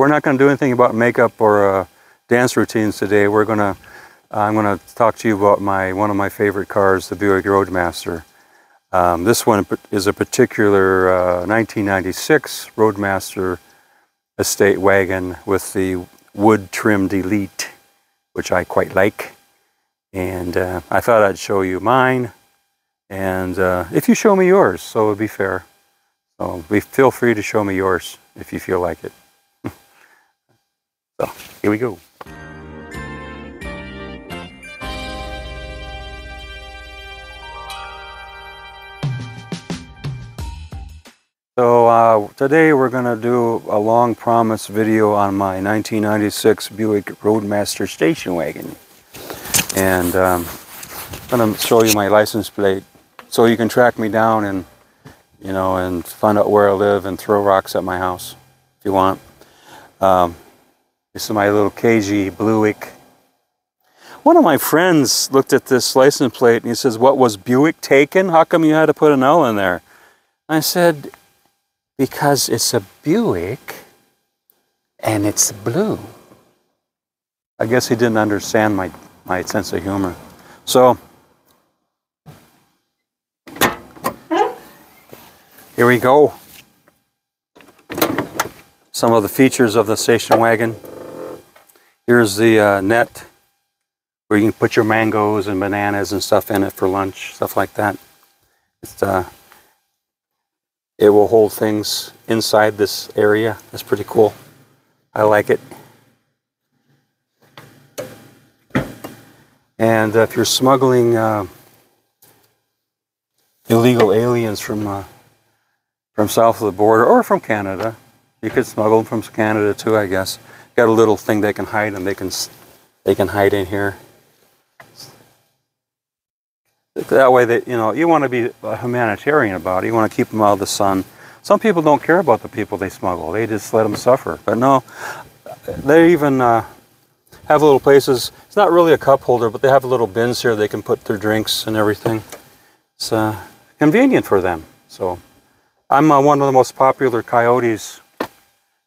we're not going to do anything about makeup or uh, dance routines today. We're going to, I'm going to talk to you about my one of my favorite cars, the Buick Roadmaster. Um, this one is a particular uh, 1996 Roadmaster estate wagon with the wood trimmed delete, which I quite like. And uh, I thought I'd show you mine, and uh, if you show me yours, so it would be fair. So feel free to show me yours if you feel like it. So here we go. So uh, today we're going to do a long promise video on my 1996 Buick Roadmaster station wagon. And um, I'm going to show you my license plate so you can track me down and, you know, and find out where I live and throw rocks at my house if you want. Um, this is my little KG Buick. One of my friends looked at this license plate and he says, what was Buick taken? How come you had to put an L in there? I said, because it's a Buick and it's blue. I guess he didn't understand my, my sense of humor. So, here we go. Some of the features of the station wagon. Here's the uh, net where you can put your mangoes and bananas and stuff in it for lunch, stuff like that. It's uh, it will hold things inside this area. That's pretty cool. I like it. And uh, if you're smuggling uh, illegal aliens from uh, from south of the border or from Canada, you could smuggle them from Canada too, I guess. Got a little thing they can hide, and they can they can hide in here. That way, that you know, you want to be a humanitarian about it. You want to keep them out of the sun. Some people don't care about the people they smuggle. They just let them suffer. But no, they even uh, have little places. It's not really a cup holder, but they have little bins here. They can put their drinks and everything. It's uh, convenient for them. So, I'm uh, one of the most popular coyotes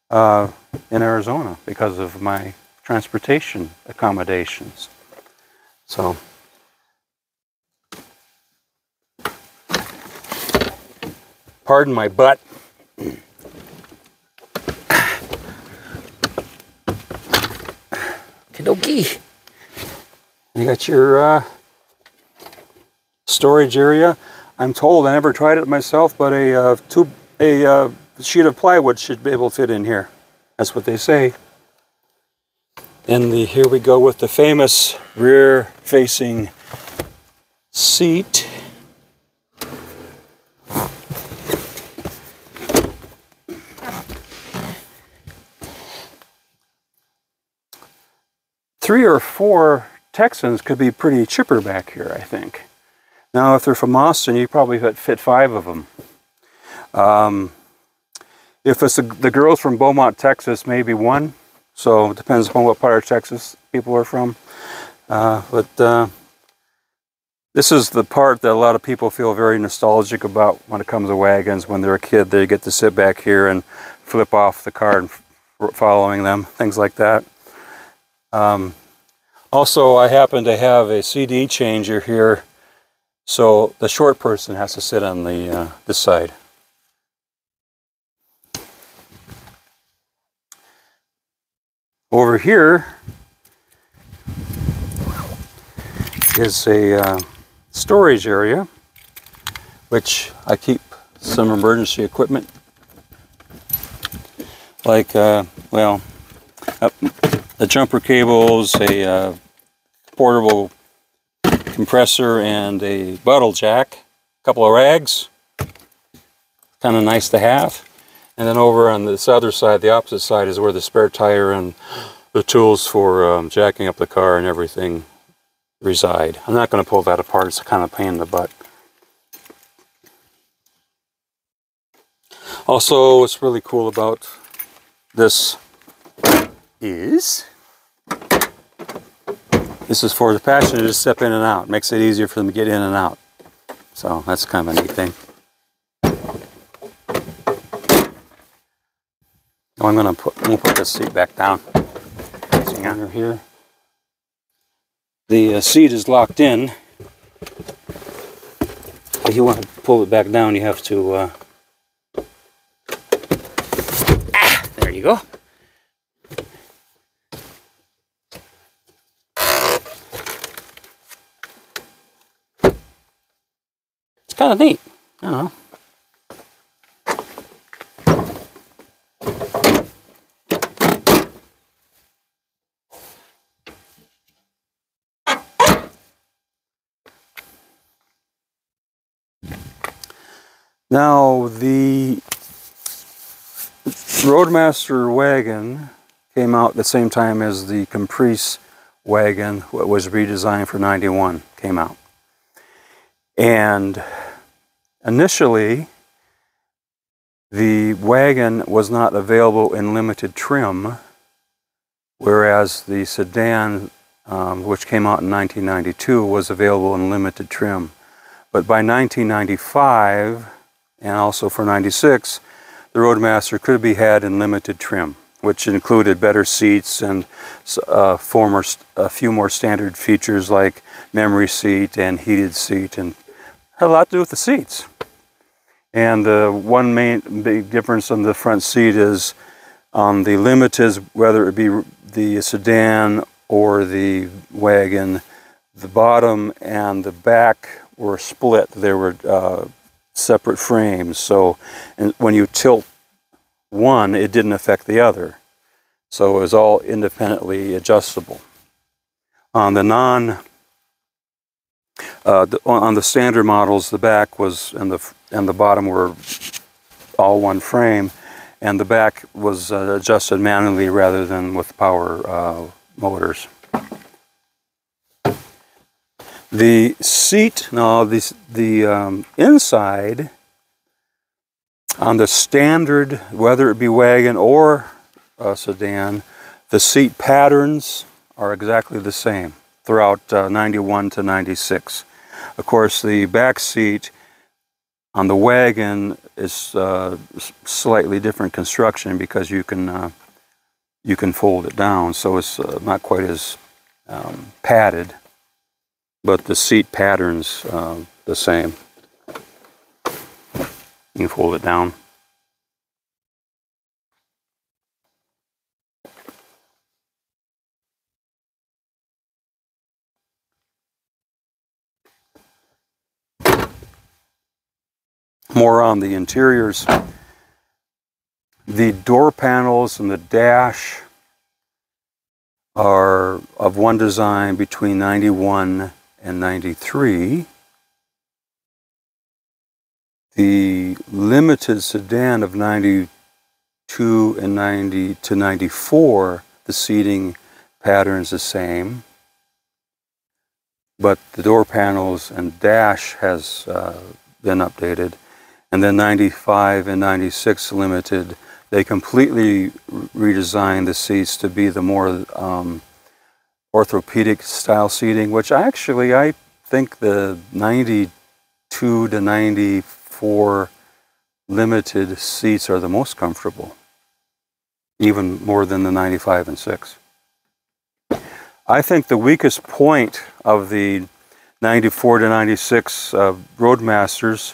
uh, in Arizona because of my transportation accommodations. So. Pardon my butt. Kidoki. You got your uh, storage area. I'm told, I never tried it myself, but a, uh, tube, a uh, sheet of plywood should be able to fit in here. That's what they say. And the, here we go with the famous rear facing seat. three or four Texans could be pretty chipper back here, I think. Now, if they're from Austin, you probably fit five of them. Um, if it's the, the girls from Beaumont, Texas, maybe one. So it depends upon what part of Texas people are from. Uh, but uh, this is the part that a lot of people feel very nostalgic about when it comes to wagons. When they're a kid, they get to sit back here and flip off the car and following them, things like that. Um, also, I happen to have a CD changer here, so the short person has to sit on the uh, this side. Over here is a uh, storage area, which I keep some emergency equipment, like, uh, well, the jumper cables, a uh, portable compressor, and a bottle jack, a couple of rags, kind of nice to have. And then over on this other side, the opposite side, is where the spare tire and the tools for um, jacking up the car and everything reside. I'm not going to pull that apart, it's kind of pain in the butt. Also, what's really cool about this is this is for the passenger to step in and out. Makes it easier for them to get in and out. So that's kind of a neat thing. I'm gonna put we'll put this seat back down. See under here. The uh, seat is locked in. If you want to pull it back down, you have to. Uh... Ah, there you go. It's kind of neat. I don't know. Now, the Roadmaster wagon came out the same time as the Caprice wagon, what was redesigned for 91, came out. And initially, the wagon was not available in limited trim, whereas the sedan, um, which came out in 1992, was available in limited trim. But by 1995, and also for 96, the Roadmaster could be had in limited trim, which included better seats and uh, former, a few more standard features like memory seat and heated seat, and had a lot to do with the seats. And uh, one main big difference on the front seat is on the Limited, whether it be the sedan or the wagon, the bottom and the back were split. There were uh, separate frames. So when you tilt one, it didn't affect the other. So it was all independently adjustable. On the non, uh, the, on the standard models, the back was and the and the bottom were all one frame, and the back was uh, adjusted manually rather than with power uh, motors. The seat, now the, the um, inside on the standard, whether it be wagon or sedan, the seat patterns are exactly the same throughout uh, 91 to 96. Of course, the back seat on the wagon is uh, slightly different construction because you can uh, you can fold it down, so it's uh, not quite as um, padded but the seat pattern's uh, the same. You fold it down. More on the interiors. The door panels and the dash are of one design between 91 and 93, the limited sedan of 92 and 90 to 94, the seating pattern is the same, but the door panels and dash has uh, been updated. And then 95 and 96 limited, they completely redesigned the seats to be the more um, orthopedic style seating, which actually I think the 92 to 94 limited seats are the most comfortable, even more than the 95 and 6. I think the weakest point of the 94 to 96 uh, Roadmasters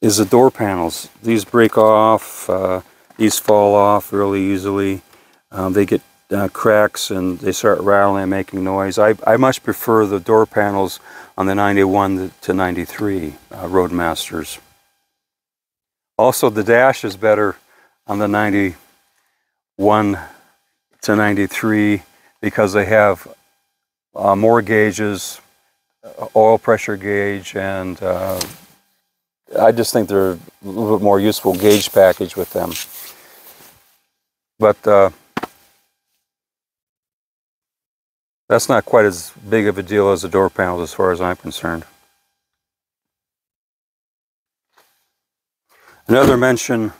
is the door panels. These break off, uh, these fall off really easily. Um, they get uh, cracks and they start rattling and making noise. I, I much prefer the door panels on the 91 to 93 uh, Roadmasters. Also, the dash is better on the 91 to 93 because they have uh, more gauges, uh, oil pressure gauge, and uh, I just think they're a little bit more useful gauge package with them. But uh, That's not quite as big of a deal as the door panels as far as I'm concerned. Another mention,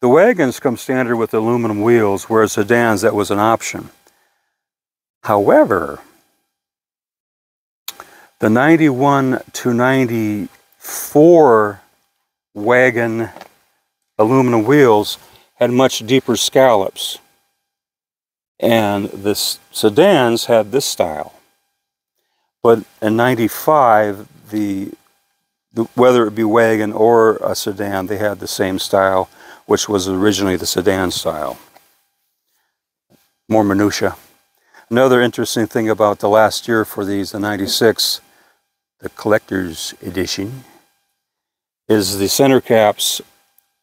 the wagons come standard with aluminum wheels, whereas sedans, that was an option. However, the 91 to 94 wagon aluminum wheels had much deeper scallops. And the sedans had this style. But in 95, the, the, whether it be wagon or a sedan, they had the same style, which was originally the sedan style. More minutia. Another interesting thing about the last year for these, the 96, the collector's edition, is the center caps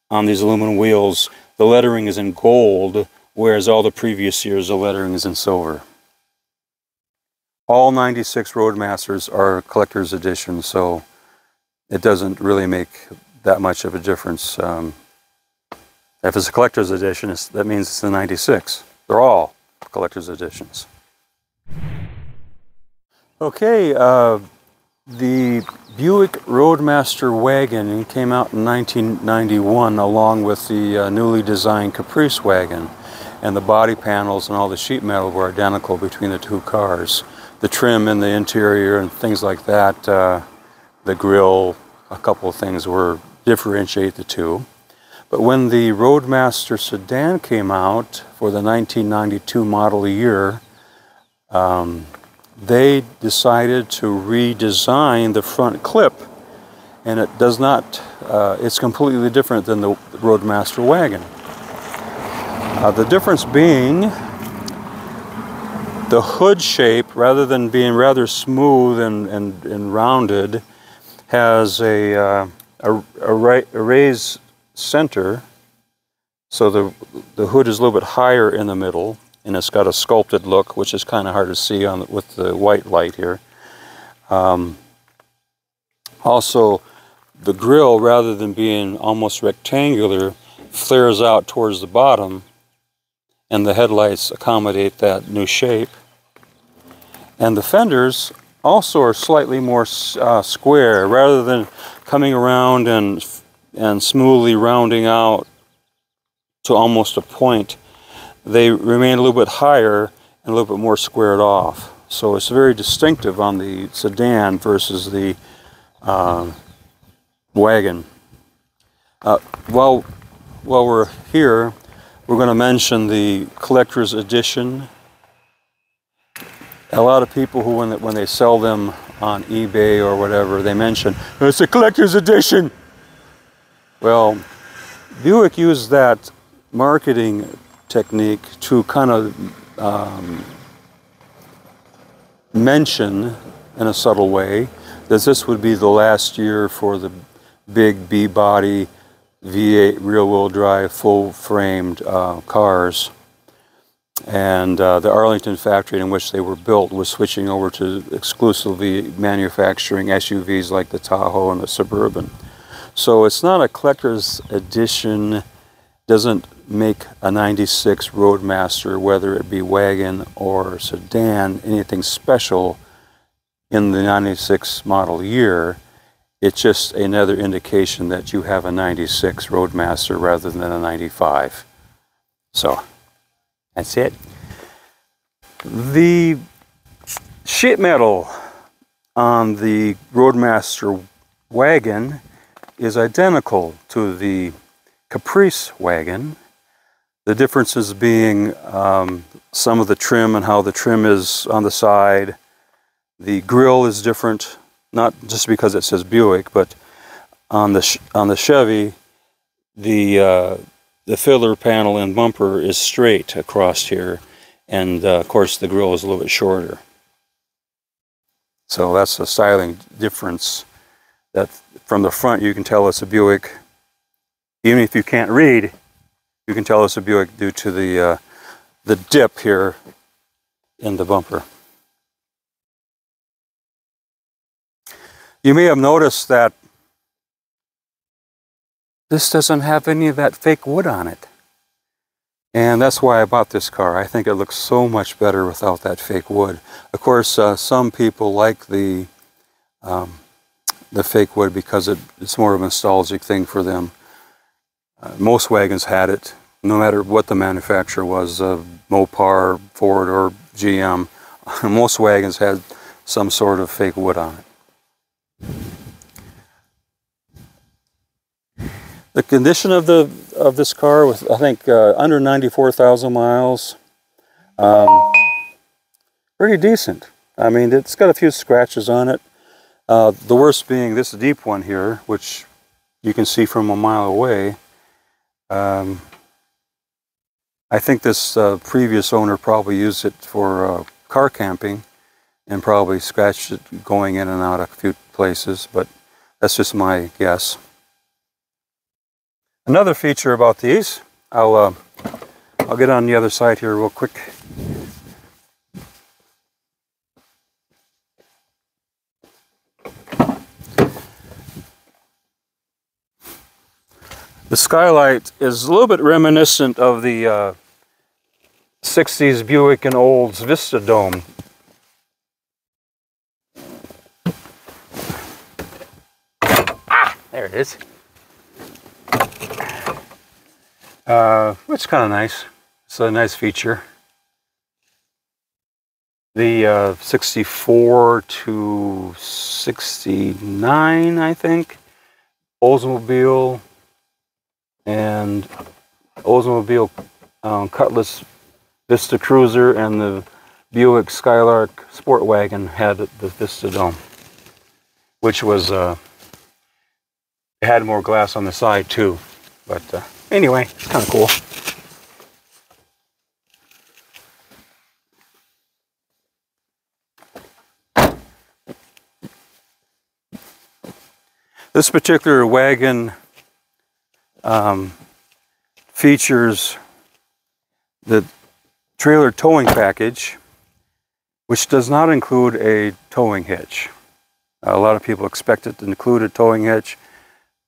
on these aluminum wheels, the lettering is in gold, whereas all the previous years the lettering is in silver. All 96 Roadmasters are collector's edition, so it doesn't really make that much of a difference. Um, if it's a collector's edition, that means it's the 96. They're all collector's editions. Okay, uh, the Buick Roadmaster wagon came out in 1991 along with the uh, newly designed Caprice wagon and the body panels and all the sheet metal were identical between the two cars. The trim in the interior and things like that, uh, the grill, a couple of things were differentiate the two. But when the Roadmaster sedan came out for the 1992 model year, um, they decided to redesign the front clip and it does not, uh, it's completely different than the Roadmaster wagon. Uh, the difference being the hood shape, rather than being rather smooth and, and, and rounded, has a, uh, a, a, a raised center, so the, the hood is a little bit higher in the middle, and it's got a sculpted look, which is kind of hard to see on with the white light here. Um, also, the grill, rather than being almost rectangular, flares out towards the bottom, and the headlights accommodate that new shape. And the fenders also are slightly more uh, square, rather than coming around and and smoothly rounding out to almost a point they remain a little bit higher and a little bit more squared off. So it's very distinctive on the sedan versus the uh, wagon. Uh, while, while we're here, we're going to mention the collector's edition. A lot of people who, when they, when they sell them on eBay or whatever, they mention, it's a collector's edition. Well, Buick used that marketing technique to kind of um, mention in a subtle way that this would be the last year for the big B body V8 rear wheel drive full framed uh, cars. And uh, the Arlington factory in which they were built was switching over to exclusively manufacturing SUVs like the Tahoe and the Suburban. So it's not a collector's edition doesn't make a 96 Roadmaster, whether it be wagon or sedan, anything special in the 96 model year. It's just another indication that you have a 96 Roadmaster rather than a 95. So, that's it. The sheet metal on the Roadmaster wagon is identical to the Caprice wagon. The differences being um, some of the trim and how the trim is on the side. The grill is different, not just because it says Buick, but on the on the Chevy, the uh, the filler panel and bumper is straight across here, and uh, of course the grill is a little bit shorter. So that's a styling difference. That from the front you can tell it's a Buick even if you can't read, you can tell it's a Buick due to the, uh, the dip here in the bumper. You may have noticed that this doesn't have any of that fake wood on it. And that's why I bought this car. I think it looks so much better without that fake wood. Of course, uh, some people like the um, the fake wood because it, it's more of a nostalgic thing for them. Uh, most wagons had it, no matter what the manufacturer was, uh, Mopar, Ford, or GM. most wagons had some sort of fake wood on it. The condition of the of this car was, I think, uh, under 94,000 miles. Um, pretty decent. I mean, it's got a few scratches on it. Uh, the worst being this deep one here, which you can see from a mile away. Um, I think this uh, previous owner probably used it for uh, car camping and probably scratched it going in and out a few places, but that's just my guess. Another feature about these, I'll, uh, I'll get on the other side here real quick. The skylight is a little bit reminiscent of the uh, 60s Buick and Olds Vista Dome. There it is. Uh, it's kind of nice. It's a nice feature. The uh, 64 to 69, I think, Oldsmobile and Oldsmobile um, Cutlass Vista Cruiser and the Buick Skylark Sport Wagon had the Vista Dome, which was uh, had more glass on the side too. But uh, anyway, it's kind of cool. This particular wagon um, features the trailer towing package, which does not include a towing hitch. A lot of people expect it to include a towing hitch.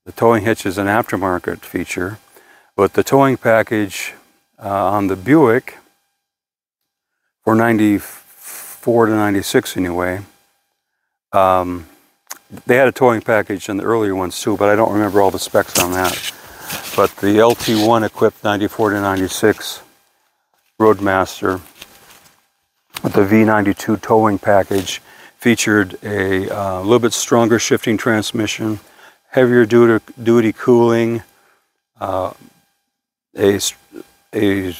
The towing hitch is an aftermarket feature, but the towing package uh, on the Buick for 94 to 96 anyway, um, they had a towing package in the earlier ones too, but I don't remember all the specs on that. But the LT1 equipped 94 to 96 Roadmaster with the V92 towing package featured a uh, little bit stronger shifting transmission, heavier duty, duty cooling, uh, a, a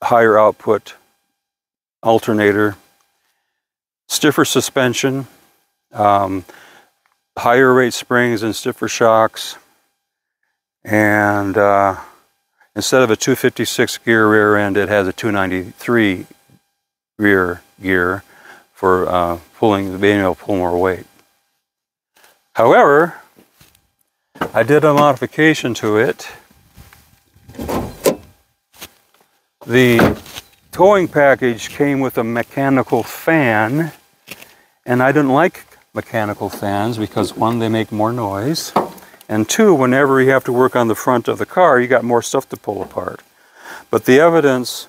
higher output alternator, stiffer suspension, um, higher rate springs and stiffer shocks, and uh, instead of a 256 gear rear end, it has a 293 rear gear for uh, pulling, being able to pull more weight. However, I did a modification to it. The towing package came with a mechanical fan, and I didn't like mechanical fans because one, they make more noise, and two, whenever you have to work on the front of the car, you got more stuff to pull apart. But the evidence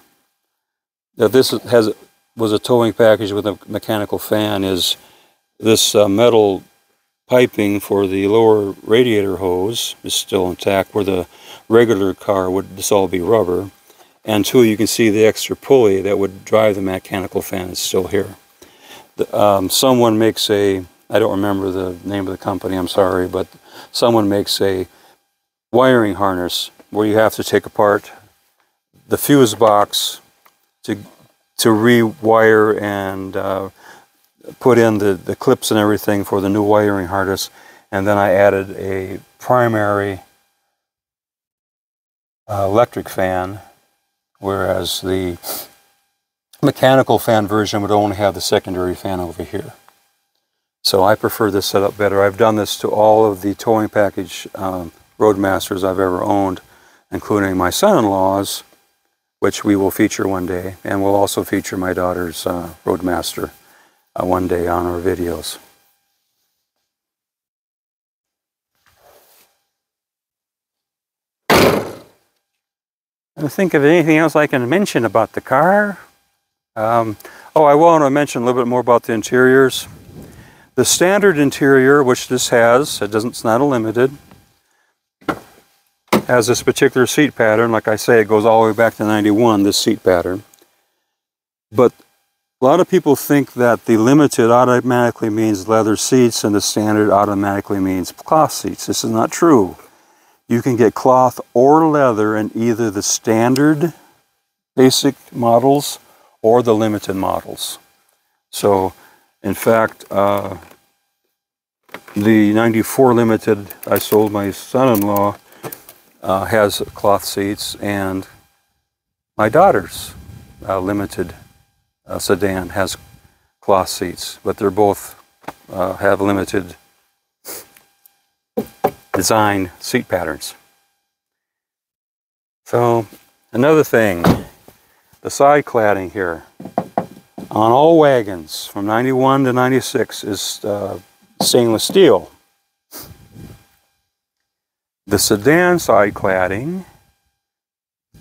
that this has was a towing package with a mechanical fan is this uh, metal piping for the lower radiator hose is still intact where the regular car would this all be rubber. And two you can see the extra pulley that would drive the mechanical fan is still here. The, um, someone makes a I don't remember the name of the company I'm sorry but someone makes a wiring harness where you have to take apart the fuse box to to rewire and uh, put in the, the clips and everything for the new wiring harness and then I added a primary uh, electric fan whereas the mechanical fan version would only have the secondary fan over here. So I prefer this setup better. I've done this to all of the towing package um, Roadmasters I've ever owned, including my son-in-law's, which we will feature one day, and we'll also feature my daughter's uh, Roadmaster uh, one day on our videos. I think of anything else I can mention about the car. Um, oh, I want to mention a little bit more about the interiors. The standard interior, which this has, it doesn't, it's not a limited, has this particular seat pattern. Like I say, it goes all the way back to 91, this seat pattern. But a lot of people think that the limited automatically means leather seats and the standard automatically means cloth seats. This is not true. You can get cloth or leather in either the standard basic models or the limited models. So, in fact, uh, the 94 Limited I sold my son-in-law uh, has cloth seats and my daughter's uh, Limited sedan has cloth seats, but they're both uh, have limited design seat patterns. So another thing, the side cladding here on all wagons from 91 to 96 is uh, stainless steel. The sedan side cladding,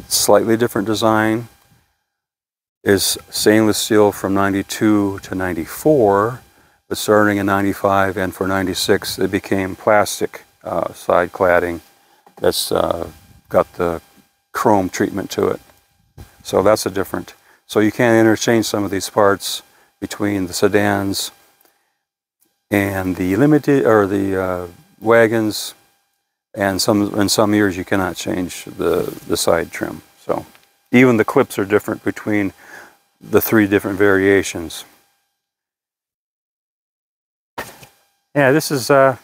slightly different design, is stainless steel from 92 to 94, but starting in 95 and for 96 it became plastic uh, side cladding that's uh, got the chrome treatment to it. So that's a different. So you can't interchange some of these parts between the sedans and the limited or the uh, wagons and some in some years you cannot change the the side trim so even the clips are different between the three different variations yeah this is uh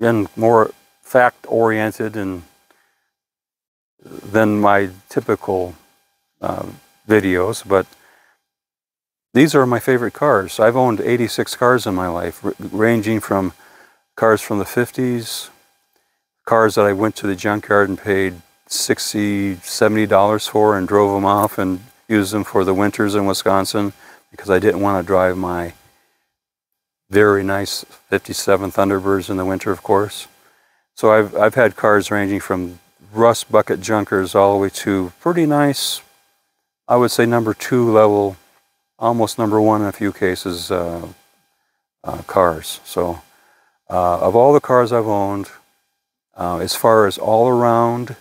again more fact oriented and than my typical uh, videos but these are my favorite cars. I've owned 86 cars in my life, ranging from cars from the 50s, cars that I went to the junkyard and paid 60 $70 for and drove them off and used them for the winters in Wisconsin because I didn't want to drive my very nice 57 Thunderbirds in the winter, of course. So I've, I've had cars ranging from rust bucket junkers all the way to pretty nice, I would say number two level almost number one in a few cases, uh, uh, cars. So uh, of all the cars I've owned, uh, as far as all around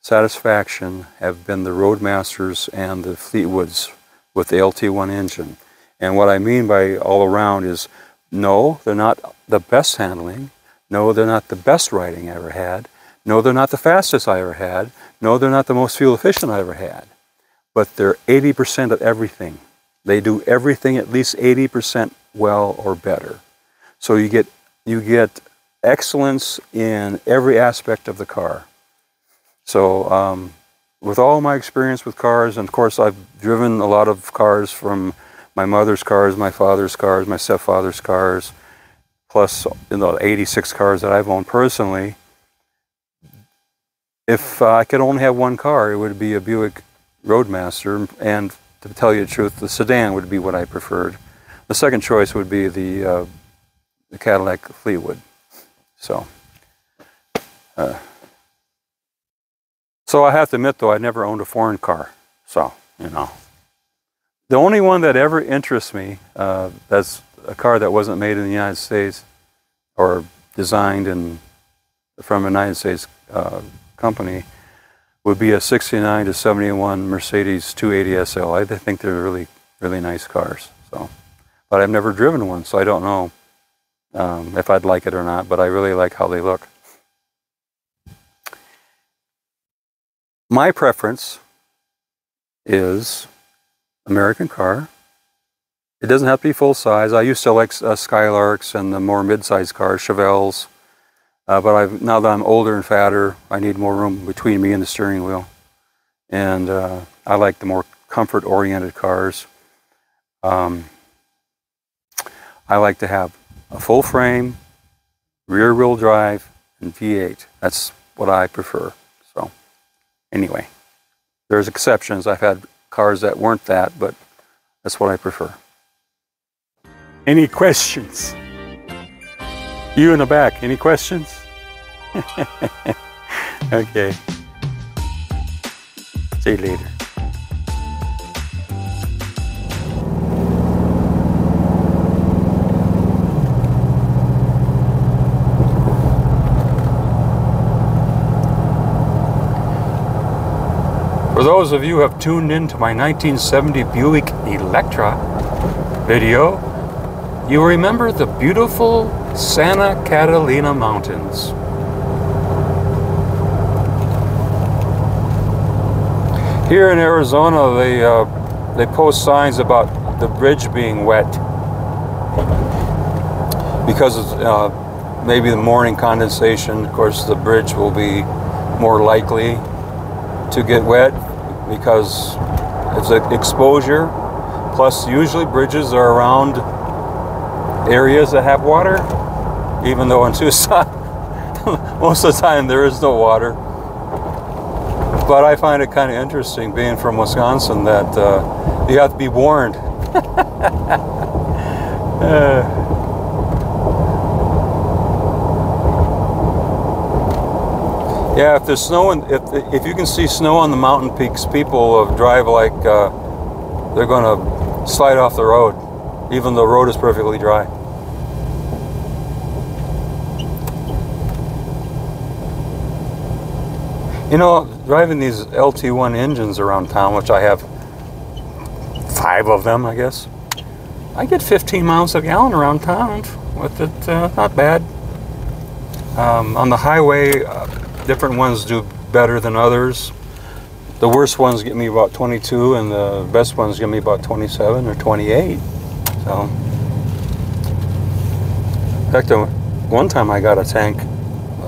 satisfaction have been the Roadmasters and the Fleetwoods with the LT1 engine. And what I mean by all around is no, they're not the best handling. No, they're not the best riding I ever had. No, they're not the fastest I ever had. No, they're not the most fuel efficient I ever had. But they're 80% of everything. They do everything at least 80% well or better. So you get you get excellence in every aspect of the car. So um, with all my experience with cars, and of course I've driven a lot of cars from my mother's cars, my father's cars, my stepfather's cars, plus you know 86 cars that I've owned personally. If uh, I could only have one car, it would be a Buick Roadmaster, and to tell you the truth, the sedan would be what I preferred. The second choice would be the, uh, the Cadillac Fleetwood. So, uh, so I have to admit, though, I never owned a foreign car. So, you know. The only one that ever interests me, uh, that's a car that wasn't made in the United States or designed in, from a United States uh, company, would be a 69 to 71 Mercedes 280 SL. I think they're really, really nice cars. So, but I've never driven one, so I don't know um, if I'd like it or not. But I really like how they look. My preference is American car. It doesn't have to be full size. I used to like uh, Skylarks and the more mid-sized cars, Chevelles. Uh, but I've, now that I'm older and fatter, I need more room between me and the steering wheel. And uh, I like the more comfort-oriented cars. Um, I like to have a full frame, rear-wheel drive, and V8. That's what I prefer. Anyway, there's exceptions. I've had cars that weren't that, but that's what I prefer. Any questions? You in the back, any questions? okay. See you later. For those of you who have tuned in to my 1970 Buick Electra video, you remember the beautiful Santa Catalina Mountains. Here in Arizona, they, uh, they post signs about the bridge being wet because of uh, maybe the morning condensation. Of course, the bridge will be more likely to get wet because it's an exposure. Plus, usually bridges are around areas that have water, even though in Tucson, most of the time there is no water. But I find it kind of interesting, being from Wisconsin, that uh, you have to be warned. uh, Yeah, if there's snow, and if if you can see snow on the mountain peaks, people drive like uh, they're going to slide off the road, even though the road is perfectly dry. You know, driving these LT1 engines around town, which I have five of them, I guess, I get 15 miles a gallon around town with it. Uh, not bad. Um, on the highway, uh, different ones do better than others. The worst ones get me about 22, and the best ones get me about 27 or 28. So, in fact, one time I got a tank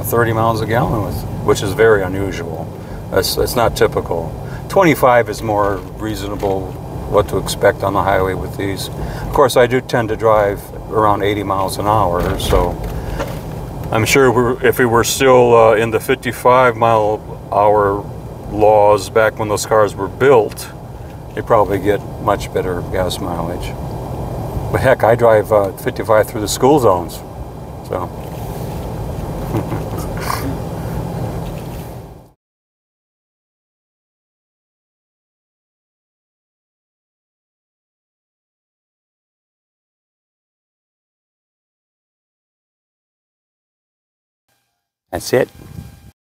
30 miles a gallon with which is very unusual. That's, that's not typical. 25 is more reasonable what to expect on the highway with these. Of course, I do tend to drive around 80 miles an hour, so I'm sure if we were still uh, in the 55 mile hour laws back when those cars were built, they'd probably get much better gas mileage. But heck, I drive uh, 55 through the school zones, so. That's it.